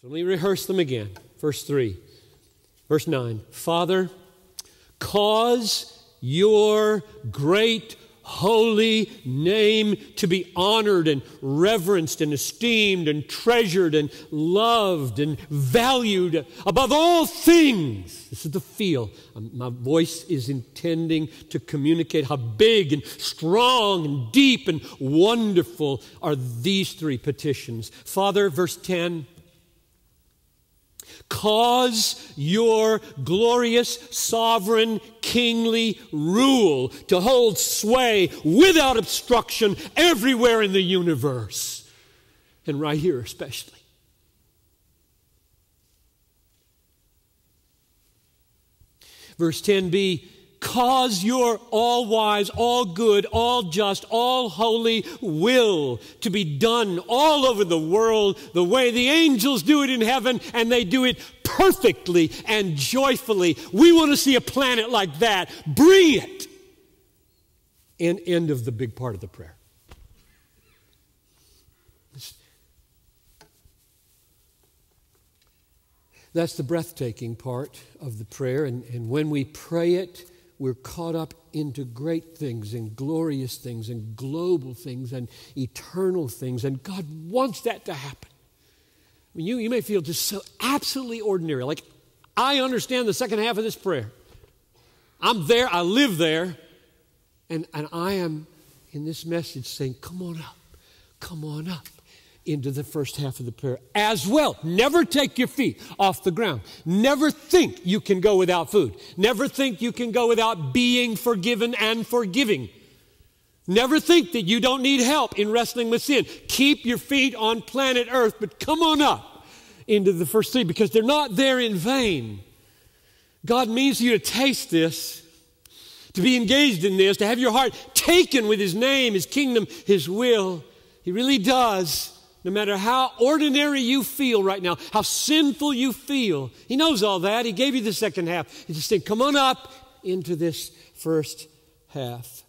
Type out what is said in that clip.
So let me rehearse them again. Verse 3, verse 9. Father, cause your great holy name to be honored and reverenced and esteemed and treasured and loved and valued above all things. This is the feel. Um, my voice is intending to communicate how big and strong and deep and wonderful are these three petitions. Father, verse 10 Cause your glorious, sovereign, kingly rule to hold sway without obstruction everywhere in the universe. And right here, especially. Verse 10b cause your all wise, all good, all just, all holy will to be done all over the world the way the angels do it in heaven, and they do it perfectly and joyfully. We want to see a planet like that. Bring it. And end of the big part of the prayer. That's the breathtaking part of the prayer. And, and when we pray it, we're caught up into great things and glorious things and global things and eternal things. And God wants that to happen. I mean, you, you may feel just so absolutely ordinary. Like, I understand the second half of this prayer. I'm there, I live there, and, and I am in this message saying, Come on up, come on up into the first half of the prayer as well. Never take your feet off the ground. Never think you can go without food. Never think you can go without being forgiven and forgiving. Never think that you don't need help in wrestling with sin. Keep your feet on planet Earth, but come on up into the first three because they're not there in vain. God means you to taste this, to be engaged in this, to have your heart taken with His name, His kingdom, His will. He really does. No matter how ordinary you feel right now, how sinful you feel, He knows all that. He gave you the second half. He just saying, come on up into this first half.